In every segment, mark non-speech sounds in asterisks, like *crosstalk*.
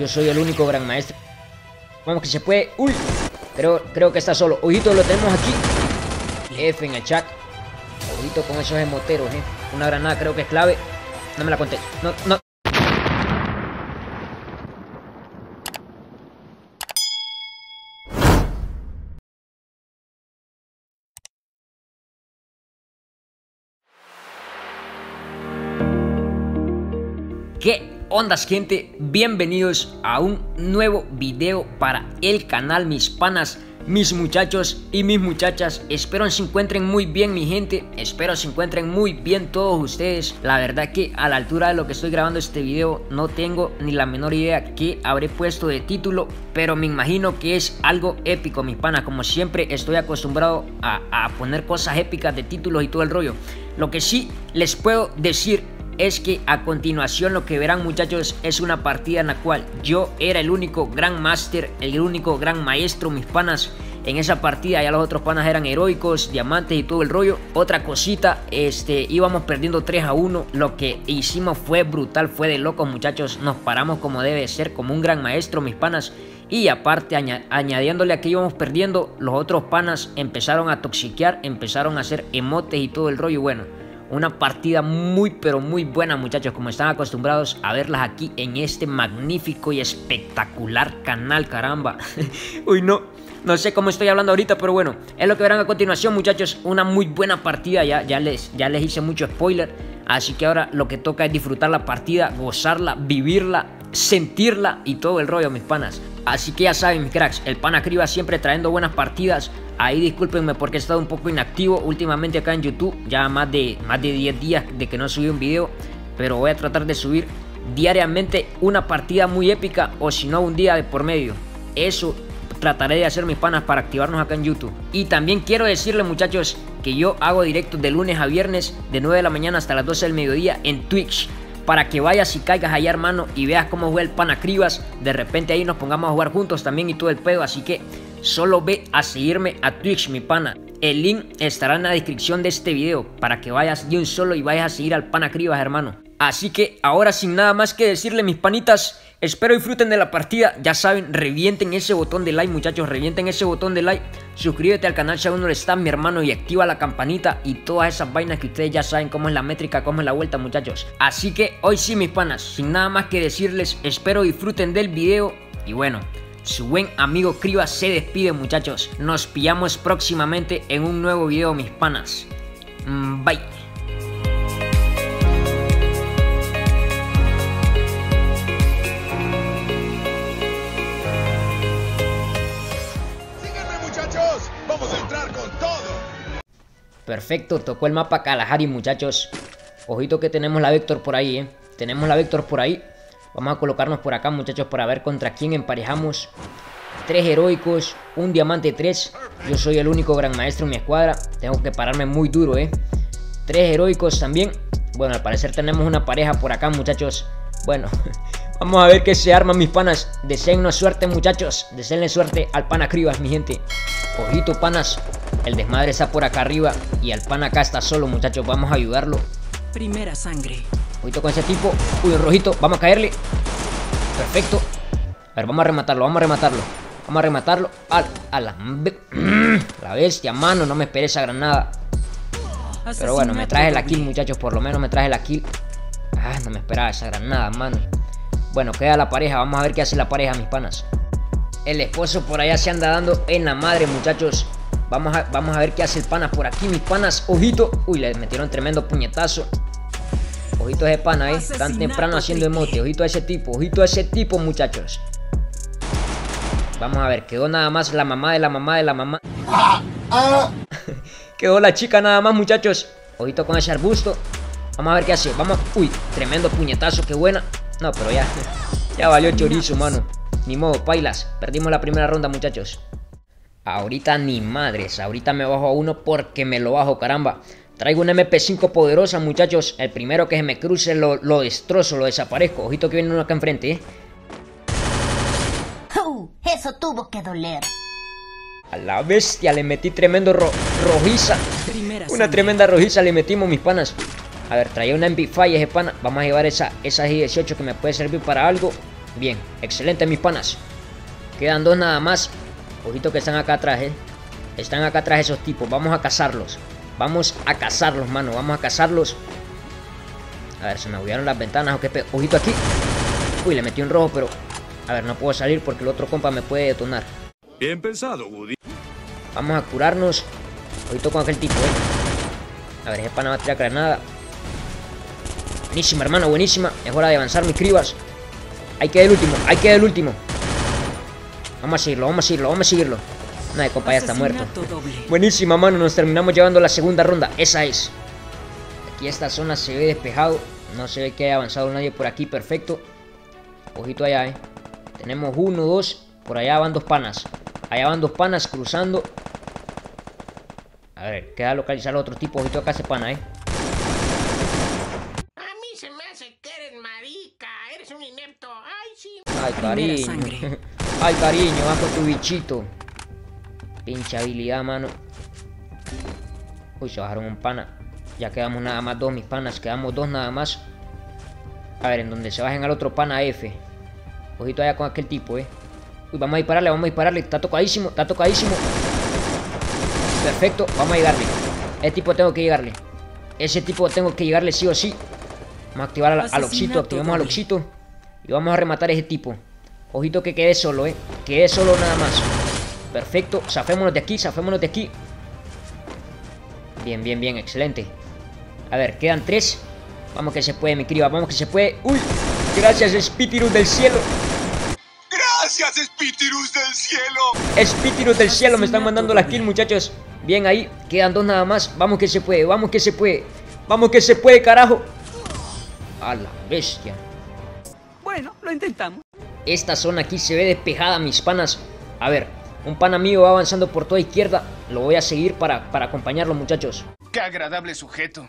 Yo soy el único gran maestro. Vamos que se puede. Uy. Creo, creo que está solo. Ojito, lo tenemos aquí. F en el chat. Ojito con esos emoteros, eh. Una granada creo que es clave. No me la conté. No, no. ¿Qué ondas gente? Bienvenidos a un nuevo video para el canal Mis Panas, mis muchachos y mis muchachas. Espero se encuentren muy bien mi gente, espero se encuentren muy bien todos ustedes. La verdad que a la altura de lo que estoy grabando este video no tengo ni la menor idea que habré puesto de título, pero me imagino que es algo épico mis panas. Como siempre estoy acostumbrado a, a poner cosas épicas de títulos y todo el rollo. Lo que sí les puedo decir es que a continuación lo que verán muchachos es una partida en la cual yo era el único gran máster, el único gran maestro, mis panas. En esa partida ya los otros panas eran heroicos, diamantes y todo el rollo. Otra cosita, este, íbamos perdiendo 3 a 1. Lo que hicimos fue brutal, fue de locos muchachos. Nos paramos como debe ser, como un gran maestro, mis panas. Y aparte, añadiéndole a que íbamos perdiendo, los otros panas empezaron a toxiquear, empezaron a hacer emotes y todo el rollo. Bueno, una partida muy pero muy buena muchachos, como están acostumbrados a verlas aquí en este magnífico y espectacular canal, caramba. *laughs* Uy, no, no sé cómo estoy hablando ahorita, pero bueno, es lo que verán a continuación muchachos. Una muy buena partida, ya, ya, les, ya les hice mucho spoiler. Así que ahora lo que toca es disfrutar la partida, gozarla, vivirla, sentirla y todo el rollo, mis panas. Así que ya saben, mis cracks, el pana Criba siempre trayendo buenas partidas. Ahí discúlpenme porque he estado un poco inactivo últimamente acá en YouTube. Ya más de, más de 10 días de que no subí un video. Pero voy a tratar de subir diariamente una partida muy épica o si no un día de por medio. Eso trataré de hacer mis panas para activarnos acá en YouTube. Y también quiero decirles muchachos que yo hago directos de lunes a viernes de 9 de la mañana hasta las 12 del mediodía en Twitch para que vayas y caigas allá hermano y veas cómo juega el Panacribas. De repente ahí nos pongamos a jugar juntos también y todo el pedo. Así que solo ve a seguirme a Twitch mi pana. El link estará en la descripción de este video para que vayas de un solo y vayas a seguir al Panacribas hermano. Así que ahora sin nada más que decirle mis panitas, espero disfruten de la partida, ya saben, revienten ese botón de like muchachos, revienten ese botón de like, suscríbete al canal si aún no lo está mi hermano y activa la campanita y todas esas vainas que ustedes ya saben cómo es la métrica, cómo es la vuelta muchachos. Así que hoy sí mis panas, sin nada más que decirles, espero disfruten del video y bueno... Su buen amigo Criba se despide muchachos. Nos pillamos próximamente en un nuevo video mis panas. Mm, bye. Perfecto, tocó el mapa Kalahari, muchachos. Ojito que tenemos la Vector por ahí, ¿eh? Tenemos la Vector por ahí. Vamos a colocarnos por acá, muchachos, para ver contra quién emparejamos. Tres heroicos, un diamante 3. Yo soy el único gran maestro en mi escuadra. Tengo que pararme muy duro, ¿eh? Tres heroicos también. Bueno, al parecer tenemos una pareja por acá, muchachos. Bueno, *laughs* vamos a ver qué se arman mis panas. Deseennos suerte, muchachos. Deseenle suerte al pana Cribas, mi gente. Ojito, panas. El desmadre está por acá arriba y el pan acá está solo, muchachos. Vamos a ayudarlo. Primera sangre. Ojito con ese tipo. Uy, rojito. Vamos a caerle. Perfecto. A ver, vamos a rematarlo, vamos a rematarlo. Vamos a rematarlo. A, la, *clears throat* la bestia, mano. No me esperé esa granada. Pero bueno, me traje la kill, muchachos. Por lo menos me traje la kill. Ah, no me esperaba esa granada, mano. Bueno, queda la pareja. Vamos a ver qué hace la pareja, mis panas. El esposo por allá se anda dando en la madre, muchachos. Vamos a, vamos a ver qué hace el pana por aquí, mis panas. Ojito. Uy, le metieron tremendo puñetazo. Ojito a ese pana, eh. Tan temprano haciendo emote. Ojito a ese tipo. Ojito a ese tipo, muchachos. Vamos a ver. Quedó nada más la mamá de la mamá de la mamá. *laughs* Quedó la chica nada más, muchachos. Ojito con ese arbusto. Vamos a ver qué hace. Vamos. Uy, tremendo puñetazo. Qué buena. No, pero ya. *laughs* Ya valió chorizo, mano. Ni modo, pailas. Perdimos la primera ronda, muchachos. Ahorita ni madres, ahorita me bajo a uno porque me lo bajo, caramba. Traigo una MP5 poderosa, muchachos. El primero que se me cruce lo, destrozo, lo desaparezco. Ojito que viene uno acá enfrente, ¿eh? eso tuvo que doler. A la bestia le metí tremendo rojiza. una tremenda rojiza le metimos, mis panas. A ver, traía una MP5 ese pana. Vamos a llevar esa, esa G18 que me puede servir para algo. Bien, excelente mis panas. Quedan dos nada más. Ojito que están acá atrás, eh. Están acá atrás esos tipos. Vamos a cazarlos. Vamos a cazarlos, mano. Vamos a cazarlos. A ver, se me abrieron las ventanas o qué Ojito aquí. Uy, le metí un rojo, pero... A ver, no puedo salir porque el otro compa me puede detonar. Bien pensado, Woody. Vamos a curarnos. Ojito con aquel tipo, eh. A ver, ese pana va a tirar granada. Buenísima, hermano, buenísima. Es hora de avanzar, mis cribas. Hay que el último, hay que el último. Vamos a seguirlo, vamos a seguirlo, vamos a seguirlo. No, de compa ya está muerto. Buenísima, mano. Nos terminamos llevando la segunda ronda. Esa es. Aquí esta zona se ve despejado. No se ve que haya avanzado nadie por aquí. Perfecto. Ojito allá, eh. Tenemos uno, dos. Por allá van dos panas. Allá van dos panas cruzando. A ver, queda localizar a otro tipo. Ojito acá ese pana, eh. Ay, cariño. *laughs* Ay, cariño, bajo tu bichito. Pinche habilidad, mano. Uy, se bajaron un pana. Ya quedamos nada más dos, mis panas. Quedamos dos nada más. A ver, en donde se bajen al otro pana F. Ojito allá con aquel tipo, eh. Uy, vamos a dispararle, vamos a dispararle. Está tocadísimo, está tocadísimo. Perfecto, vamos a llegarle. Ese tipo tengo que llegarle. Ese tipo tengo que llegarle sí o sí. Vamos a activar al, al oxito. Activamos al oxito. Y vamos a rematar a ese tipo. Ojito que quede solo, eh. Quede solo nada más. Perfecto. Zafémonos de aquí, zafémonos de aquí. Bien, bien, bien. Excelente. A ver, quedan tres. Vamos que se puede, mi criba. Vamos que se puede. ¡Uy! Gracias, Spitirus del cielo. Gracias, Spitirus del cielo. Spitirus del cielo me están mandando la kill, muchachos. Bien ahí. Quedan dos nada más. Vamos que se puede, vamos que se puede. Vamos que se puede, carajo. A la bestia. Bueno, lo intentamos. Esta zona aquí se ve despejada, mis panas. A ver, un pana mío va avanzando por toda izquierda. Lo voy a seguir para, para acompañarlo, muchachos. Qué agradable sujeto.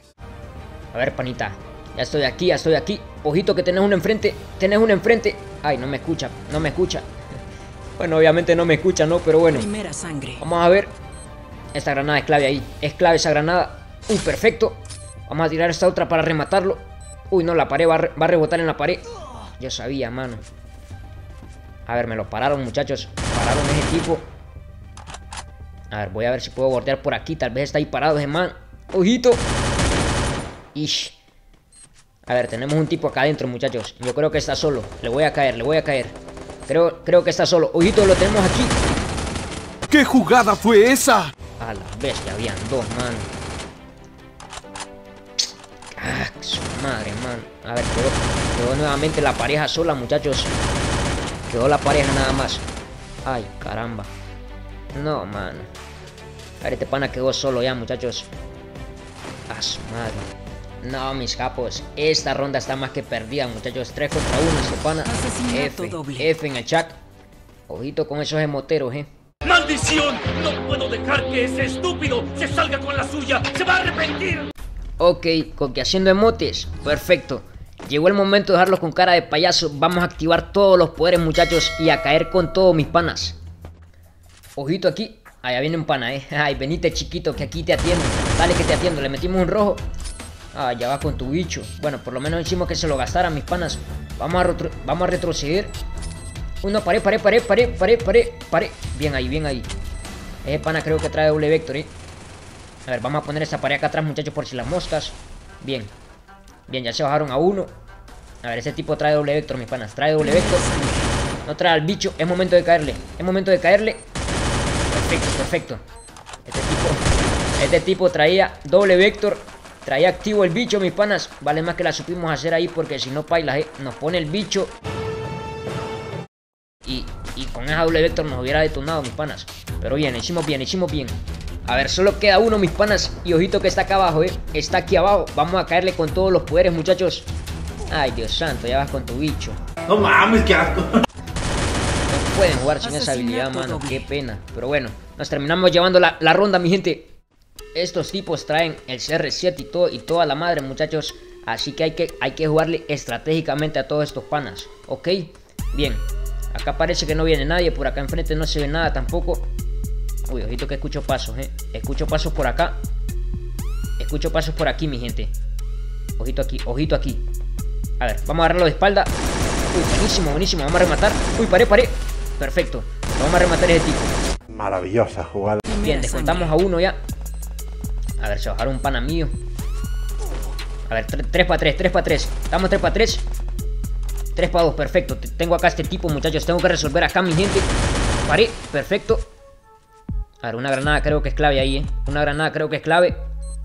A ver, panita. Ya estoy aquí, ya estoy aquí. Ojito que tenés uno enfrente. Tenés uno enfrente. Ay, no me escucha, no me escucha. *laughs* Bueno, obviamente no me escucha, ¿no? Pero bueno. Primera sangre. Vamos a ver. Esta granada es clave ahí. Es clave esa granada. Uy, perfecto. Vamos a tirar esta otra para rematarlo. Uy, no, la pared va a, rebotar en la pared. Yo sabía, mano. A ver, me lo pararon, muchachos. Pararon ese tipo. A ver, voy a ver si puedo bordear por aquí. Tal vez está ahí parado ese man. ¡Ojito! Ish. A ver, tenemos un tipo acá adentro, muchachos. Yo creo que está solo. Le voy a caer, le voy a caer. Creo, creo que está solo. Ojito, lo tenemos aquí. ¿Qué jugada fue esa? A la bestia, habían dos, man. Ah, su madre, man. A ver, quedó, nuevamente la pareja sola, muchachos. Quedó la pareja nada más. Ay, caramba. No, man. A ver, este pana quedó solo ya, muchachos. A su madre. No, mis capos. Esta ronda está más que perdida, muchachos. 3 contra 1, este pana. F, F en el chat. Ojito con esos emoteros, eh. ¡Maldición! No puedo dejar que ese estúpido se salga con la suya. ¡Se va a arrepentir! Ok, con que haciendo emotes. Perfecto. Llegó el momento de dejarlos con cara de payaso. Vamos a activar todos los poderes, muchachos, y a caer con todos mis panas. Ojito aquí. Allá viene un pana, eh. Ay, venite chiquito, que aquí te atiendo. Dale que te atiendo. Le metimos un rojo. Ah, ya va con tu bicho. Bueno, por lo menos hicimos que se lo gastaran mis panas. Vamos a, vamos a retroceder. Uno, paré, paré, paré, paré, paré, paré, paré. Bien ahí, bien ahí. Ese pana creo que trae doble vector, eh. A ver, vamos a poner esa pared acá atrás, muchachos, por si las moscas. Bien. Bien, ya se bajaron a uno. A ver, ese tipo trae doble vector, mis panas. Trae doble vector. No trae al bicho. Es momento de caerle. Es momento de caerle. Perfecto, perfecto. Este tipo, este tipo traía doble vector. Traía activo el bicho, mis panas. Vale más que la supimos hacer ahí porque si no, paila, eh, nos pone el bicho. Y, y con esa doble vector nos hubiera detonado, mis panas. Pero bien, hicimos bien, hicimos bien. A ver, solo queda uno, mis panas. Y ojito que está acá abajo, ¿eh? Está aquí abajo. Vamos a caerle con todos los poderes, muchachos. Ay, Dios santo, ya vas con tu bicho. No mames, qué asco. No pueden jugar sin esa habilidad, mano. Qué pena. Pero bueno, nos terminamos llevando la, ronda, mi gente. Estos tipos traen el CR7 y, todo, y toda la madre, muchachos. Así que hay, que hay que jugarle estratégicamente a todos estos panas. ¿Ok? Bien. Acá parece que no viene nadie. Por acá enfrente no se ve nada tampoco. Uy, ojito que escucho pasos, ¿eh? Escucho pasos por acá. Escucho pasos por aquí, mi gente. Ojito aquí, ojito aquí. A ver, vamos a agarrarlo de espalda. Uy, buenísimo, buenísimo. Vamos a rematar. Uy, paré, paré. Perfecto. Vamos a rematar ese tipo. Maravillosa jugada. Bien, descontamos a uno ya. A ver, se bajaron un pana mío. A ver, 3 para 3, 3 para 3. Estamos 3 para 3. 3 para 2, perfecto. Tengo acá este tipo, muchachos. Tengo que resolver acá, mi gente. Paré, perfecto. A ver, una granada creo que es clave ahí, ¿eh? Una granada creo que es clave.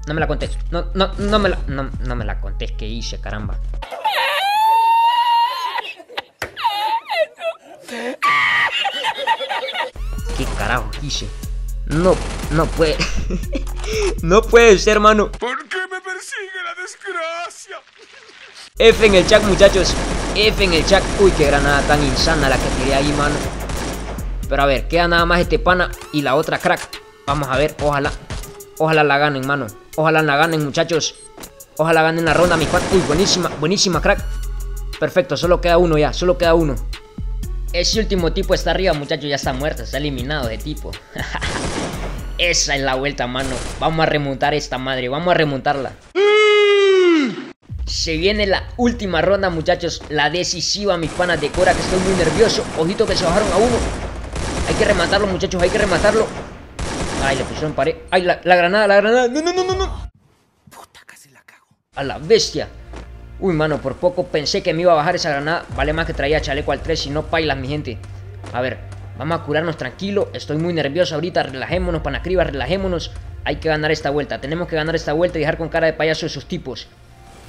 No me la contés. No, no, no me la... No, no me la contés que hice, caramba. ¿Qué carajo hice? No, no puede. *laughs* no puede ser, hermano. ¿Por qué me persigue la desgracia? F en el chat, muchachos. F en el chat. Uy, qué granada tan insana la que tiré ahí, mano. Pero a ver, queda nada más este pana y la otra crack. Vamos a ver, ojalá. Ojalá la ganen, mano. Ojalá la ganen, muchachos. Ojalá ganen la ronda, mis panas. Uy, buenísima, buenísima, crack. Perfecto, solo queda uno ya, solo queda uno. Ese último tipo está arriba, muchachos, ya está muerto, está eliminado de tipo. *laughs* Esa es la vuelta, mano. Vamos a remontar esta madre, vamos a remontarla. Se viene la última ronda, muchachos. La decisiva, mis panas de Cora, que estoy muy nervioso. Ojito que se bajaron a uno. Hay que rematarlo, muchachos, hay que rematarlo. Ay, le pusieron pared. Ay, la, la granada, la granada. No, no, no, no, no. Puta, casi la cago. A la bestia. Uy, mano, por poco pensé que me iba a bajar esa granada. Vale más que traía chaleco al 3 y no pailas, mi gente. A ver, vamos a curarnos tranquilo. Estoy muy nervioso ahorita. Relajémonos, panacriba, relajémonos. Hay que ganar esta vuelta. Tenemos que ganar esta vuelta y dejar con cara de payaso esos tipos.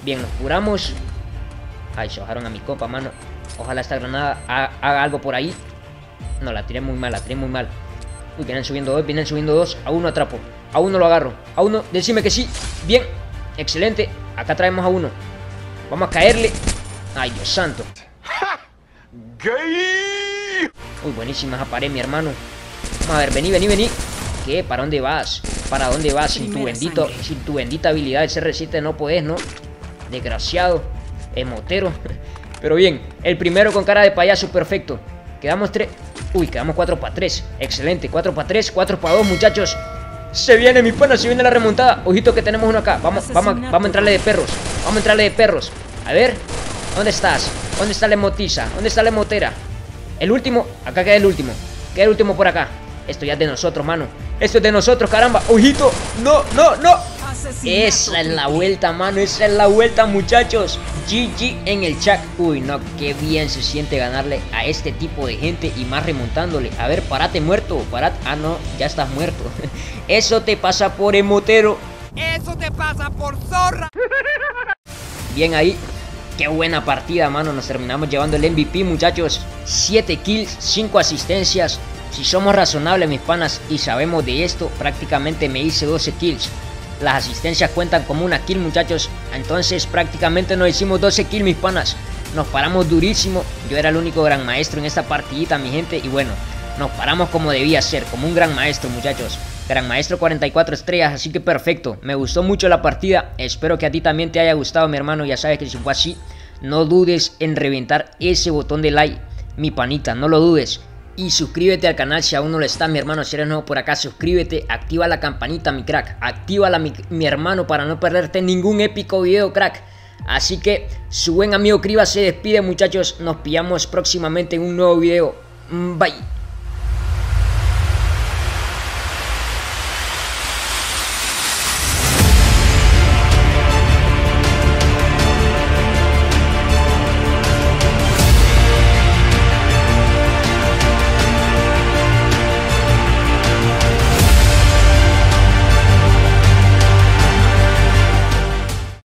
Bien, nos curamos. Ay, se bajaron a mi copa, mano. Ojalá esta granada ha- haga algo por ahí. No, la tiré muy mal, la tiré muy mal. Uy, vienen subiendo dos, vienen subiendo dos. A uno atrapo. A uno lo agarro. A uno, decime que sí. Bien. Excelente. Acá traemos a uno. Vamos a caerle. Ay, Dios santo. ¡Gay! Uy, buenísima esa pared, mi hermano. Vamos a ver, vení, vení, vení. ¿Qué? ¿Para dónde vas? ¿Para dónde vas? Sin tu bendito, sangre. sin tu bendita habilidad de CR7 no podés, ¿no? Desgraciado. Emotero. *laughs* Pero bien, el primero con cara de payaso, perfecto. Quedamos tres. Uy, quedamos 4 para 3. Excelente, 4 para 3, 4 para 2, muchachos. Se viene, mi pana, se viene la remontada. Ojito que tenemos uno acá. Vamos, vamos, vamos a entrarle de perros. Vamos a entrarle de perros. A ver, ¿dónde estás? ¿Dónde está la emotiza? ¿Dónde está la emotera? El último, acá queda el último. Queda el último por acá. Esto ya es de nosotros, mano. Esto es de nosotros, caramba. Ojito. No, no, no. Esa es la vuelta, mano. Esa es la vuelta, muchachos. GG en el chat. Uy, no, qué bien se siente ganarle a este tipo de gente y más remontándole. A ver, parate muerto. Parate. Ah, no, ya estás muerto. *laughs* Eso te pasa por emotero. Eso te pasa por zorra. *laughs* Bien ahí. Qué buena partida, mano. Nos terminamos llevando el MVP, muchachos. 7 kills, 5 asistencias. Si somos razonables, mis panas, y sabemos de esto, prácticamente me hice 12 kills. Las asistencias cuentan como una kill, muchachos. Entonces, prácticamente nos hicimos 12 kills, mis panas. Nos paramos durísimo. Yo era el único gran maestro en esta partidita, mi gente. Y bueno, nos paramos como debía ser, como un gran maestro, muchachos. Gran maestro 44 estrellas, así que perfecto. Me gustó mucho la partida. Espero que a ti también te haya gustado, mi hermano. Ya sabes que si fue así, no dudes en reventar ese botón de like, mi panita, no lo dudes. Y suscríbete al canal si aún no lo estás, mi hermano. Si eres nuevo por acá, suscríbete, activa la campanita, mi crack. Actívala, mi, mi hermano, para no perderte ningún épico video, crack. Así que su buen amigo Criba se despide, muchachos. Nos pillamos próximamente en un nuevo video. Mm, Bye.